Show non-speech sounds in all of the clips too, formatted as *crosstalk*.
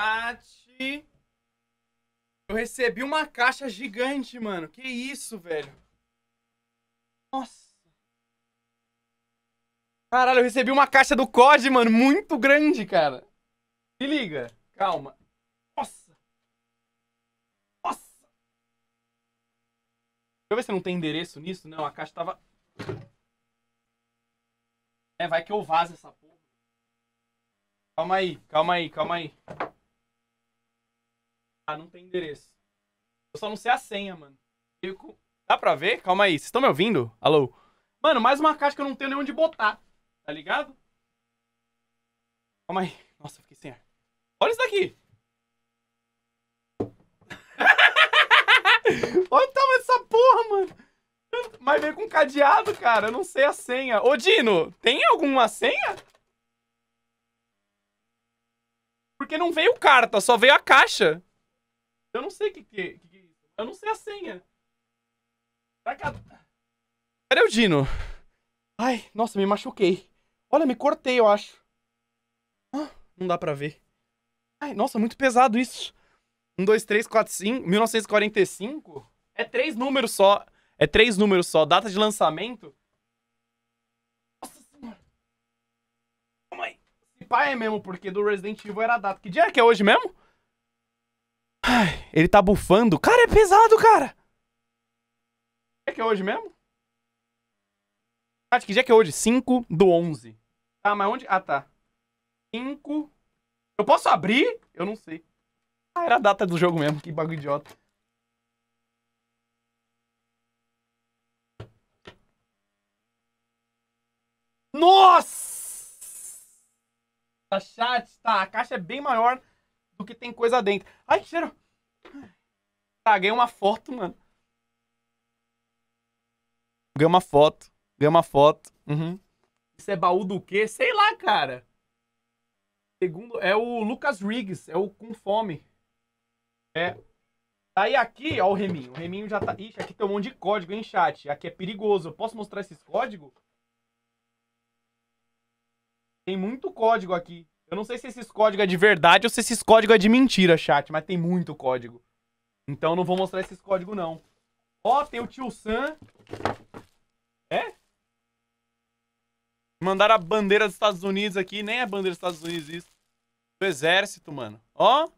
Chat. Eu recebi uma caixa gigante, mano. Que isso, velho? Nossa. Caralho, eu recebi uma caixa do COD, mano, muito grande, cara. Se liga. Calma. Nossa. Nossa. Deixa eu ver se não tem endereço nisso. Não, a caixa tava... É, vai que eu vazo essa porra. Calma aí, calma aí, calma aí. Ah, não tem endereço. Eu só não sei a senha, mano. Dá pra ver? Calma aí. Vocês estão me ouvindo? Alô? Mano, mais uma caixa que eu não tenho nem onde botar. Tá ligado? Calma aí. Nossa, fiquei sem ar. Olha isso daqui. *laughs* Olha o tamanho dessa porra, mano. Mas veio com cadeado, cara. Eu não sei a senha. Ô, Dino, tem alguma senha? Porque não veio carta, só veio a caixa. Eu não sei o que, que, que, é isso. Eu não sei a senha. Cadê o Dino? Ai, nossa, me machuquei. Olha, me cortei, eu acho. Ah, não dá pra ver. Ai, nossa, muito pesado isso. 1, 2, 3, 4, 5. 1945? É três números só. É três números só. Data de lançamento. Nossa senhora. Calma aí. Esse pai é mesmo, porque do Resident Evil era a data. Que dia é que é hoje mesmo? Ai, ele tá bufando. Cara, é pesado, cara. Que dia é que é hoje mesmo? que dia que é hoje? 5 do 11. Tá, mas onde? Ah, tá. 5. Eu posso abrir? Eu não sei. Ah, era a data do jogo mesmo. Que bagulho idiota. Nossa! Chat, tá. A caixa é bem maior que tem coisa dentro. Ai, cheiro. Tá, ganhei uma foto, mano. Ganhei uma foto. Ganhei uma foto. Uhum. Isso é baú do quê? Sei lá, cara. Segundo, é o Lucas Riggs, é o com fome. É. Aí aqui, ó o reminho. O reminho já tá... Ixi, aqui tem um monte de código, hein, chat. Aqui é perigoso. Eu posso mostrar esses códigos? Tem muito código aqui. Eu não sei se esses códigos é de verdade ou se esses códigos é de mentira, chat. Mas tem muito código. Então não vou mostrar esses códigos, não. Ó, tem o tio Sam. É? Mandaram a bandeira dos Estados Unidos aqui. Nem é a bandeira dos Estados Unidos isso. Do exército, mano. Ó.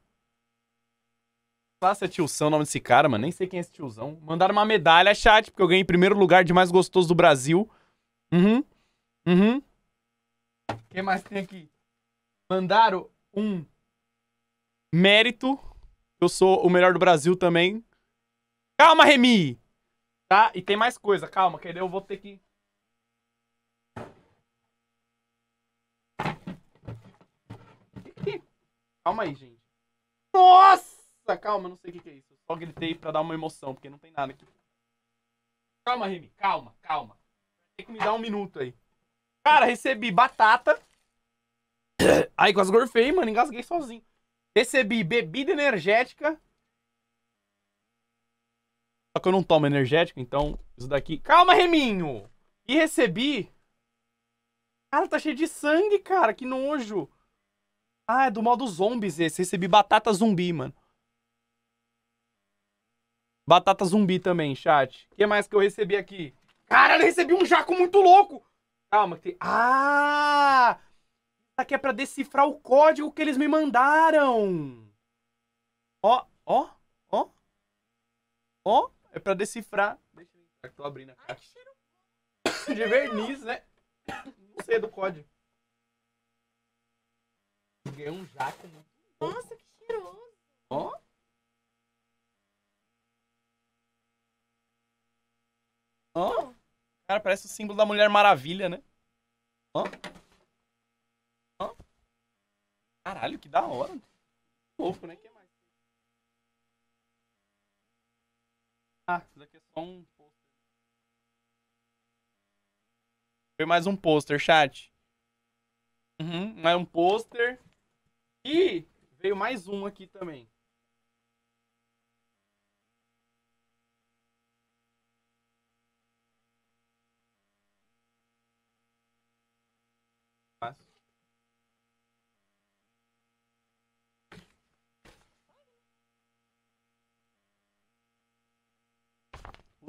Classe é tiozão o nome desse cara, mano. Nem sei quem é esse tiozão. Mandaram uma medalha, chat, porque eu ganhei primeiro lugar de mais gostoso do Brasil. Uhum. Uhum. O que mais tem aqui? Mandaram um mérito. Eu sou o melhor do Brasil também. Calma, Remy! Tá? E tem mais coisa, calma, que eu vou ter que. Calma aí, gente. Nossa! Calma, não sei o que, é isso. Só gritei pra dar uma emoção, porque não tem nada aqui. Calma, Remy. Calma, calma. Tem que me dar um minuto aí. Cara, recebi batata. Aí quase gorfei, mano. Engasguei sozinho. Recebi bebida energética. Só que eu não tomo energético, então isso daqui... Calma, Reminho! E recebi... Cara, tá cheio de sangue, cara. Que nojo. Ah, é do modo zombies esse. Recebi batata zumbi, mano. Batata zumbi também, chat. O que mais que eu recebi aqui? Cara, eu recebi um jaco muito louco. Calma. Que... Ah! Isso aqui é pra decifrar o código que eles me mandaram. Ó, ó, ó. Ó, é pra decifrar. Deixa eu ver. Tô abrindo a caixa. *laughs* De verniz, né? Não sei do código. Ganhei um jaco muito Nossa, que cheiroso. Ó. Ó. Cara, parece o símbolo da Mulher Maravilha, né? Ó. Caralho, que da hora. Louco, né? que mais? Ah, isso daqui é só um pôster. Foi mais um pôster, chat. Uhum, mais um pôster. E veio mais um aqui também.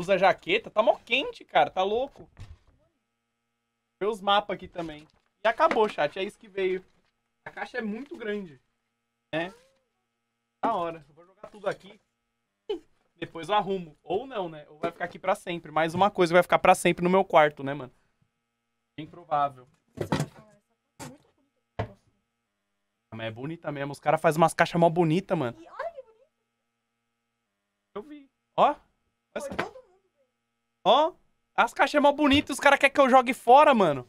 Usa jaqueta. Tá mó quente, cara. Tá louco. Vê os mapas aqui também. E acabou, chat. É isso que veio. A caixa é muito grande. Né? Da hora. Eu vou jogar tudo aqui. Depois eu arrumo. Ou não, né? Ou vai ficar aqui pra sempre. Mais uma coisa vai ficar pra sempre no meu quarto, né, mano? Bem provável. Mas é bonita mesmo. Os caras fazem umas caixas mó bonitas, mano. E olha que bonito. Eu vi. Ó. Essa-. Ó. As caixas é mó bonitas. Os caras querem que eu jogue fora, mano.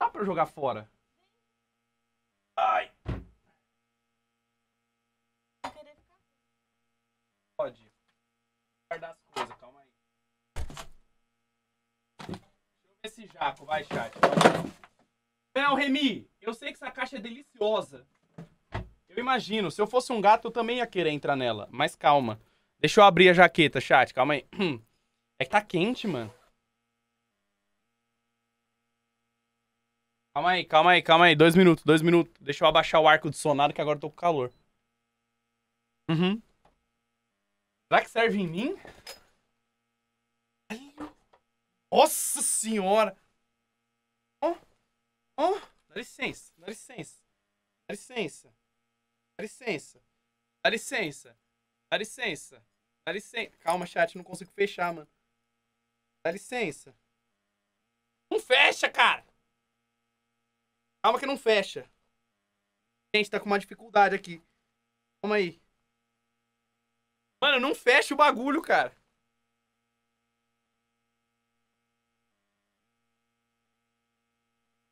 Dá pra eu jogar fora. Ai. Pode. Guardar as coisas, calma aí. Deixa eu ver esse jaco, vai, chat. Não, Remy, eu sei que essa caixa é deliciosa. Eu imagino, se eu fosse um gato, eu também ia querer entrar nela. Mas calma. Deixa eu abrir a jaqueta, chat, calma aí. *clears throat* É que tá quente, mano. Calma aí, calma aí, calma aí. Dois minutos, dois minutos. Deixa eu abaixar o arco de sonado que agora eu tô com calor. Uhum. Será que serve em mim? Nossa senhora! Ó, ó, dá licença, dá licença. Dá licença. Dá licença. Dá licença. Dá licença. Dá licença. Calma, chat, não consigo fechar, mano. Dá licença. Não fecha, cara! Calma que não fecha. Gente, tá com uma dificuldade aqui. Calma aí. Mano, não fecha o bagulho, cara.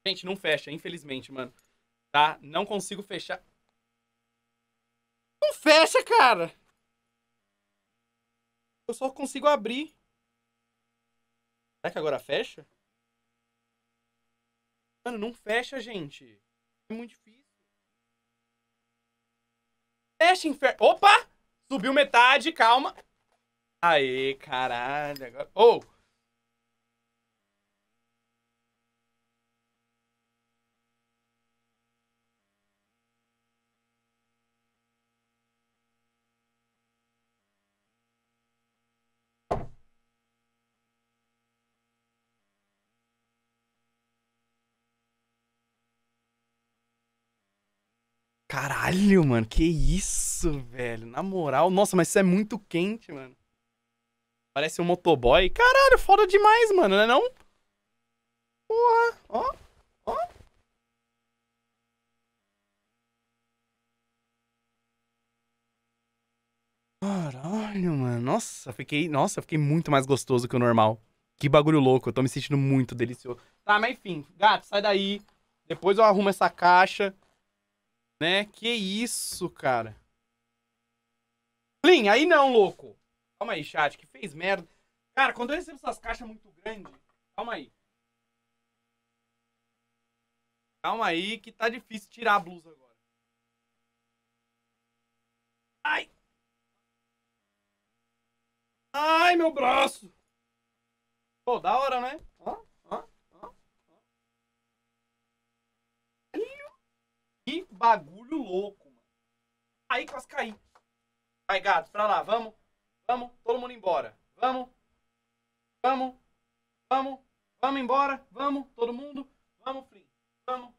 Gente, não fecha, infelizmente, mano. Tá? Não consigo fechar. Não fecha, cara! Eu só consigo abrir. Será que agora fecha? Mano, não fecha, gente. É muito difícil. Fecha, inferno. Opa! Subiu metade, calma. Aê, caralho. Agora... Oh! Caralho, mano, que isso, velho. Na moral, nossa, mas isso é muito quente, mano. Parece um motoboy. Caralho, foda demais, mano, não é não? Porra, ó, ó. Caralho, mano. Nossa, fiquei, nossa, fiquei muito mais gostoso que o normal. Que bagulho louco, eu tô me sentindo muito delicioso. Tá, mas enfim, gato, sai daí. Depois eu arrumo essa caixa. Né? Que isso, cara. Plin, aí não, louco. Calma aí, chat, que fez merda. Cara, quando eu recebo essas caixas muito grandes. Calma aí. Calma aí, que tá difícil tirar a blusa agora. Ai! Ai, meu braço! Pô, da hora, né? Ó, ó, ó. Que bagulho louco, mano. Aí quase caí. Vai, gato, pra lá, vamos. Vamos, todo mundo embora. Vamos. Vamos. Vamos. Vamos embora. Vamos, todo mundo. Vamos, Flynn. Vamos,